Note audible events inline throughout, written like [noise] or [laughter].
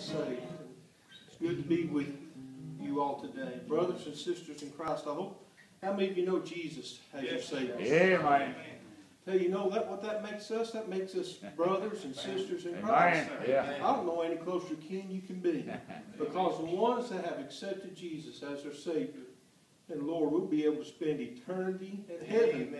saved. It's good to be with you all today. Brothers and sisters in Christ, I hope. How many of you know Jesus as your Savior? Amen. Hey, you know that what that makes us? That makes us [laughs] brothers and sisters in Amen. Christ. Yeah. I don't know any closer kin you can be. [laughs] Because the ones that have accepted Jesus as their Savior and Lord, we'll be able to spend eternity in heaven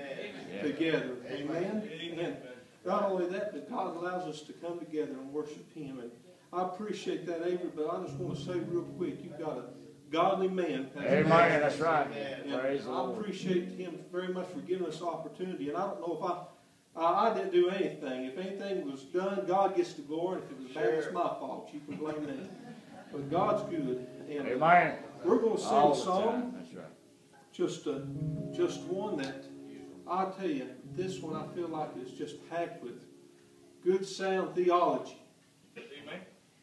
Yeah. together. Amen. Amen. not only that, but God allows us to come together and worship Him. And I appreciate that, Avery, but I just want to say real quick, you've got a godly man. Amen. That's right. And Praise the I Lord. appreciate him very much for giving us the opportunity. And I don't know if I, I, I didn't do anything. If anything was done, God gets the glory. And if it was bad, it's my fault. You can blame me. But God's good. And uh, Amen. we're going to sing All a song. That's right. just a, just one that I tell you, this one I feel like is just packed with good sound theology.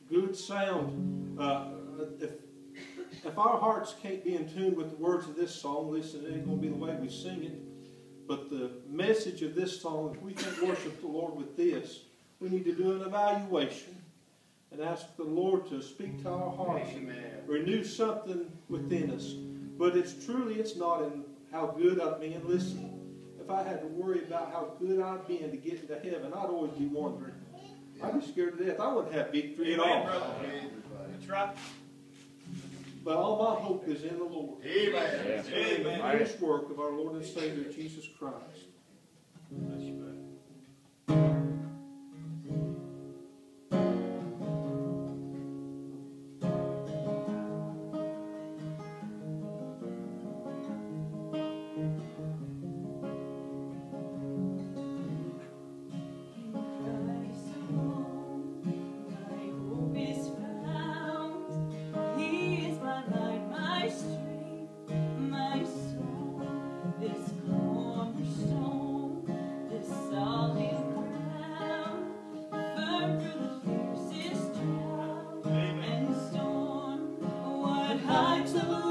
Good sound. Uh, if if our hearts can't be in tune with the words of this song, listen, it ain't going to be the way we sing it. But the message of this song, if we can't worship the Lord with this, we need to do an evaluation and ask the Lord to speak to our hearts and renew something within us. But it's truly, it's not in how good I've been. Listen, if I had to worry about how good I've been to get into heaven, I'd always be wondering. I'd be scared to death. I wouldn't have victory at all. That's right. But all my hope is in the Lord. Yeah. In the finished work of our Lord and Savior Jesus Christ. Christ fiercest drought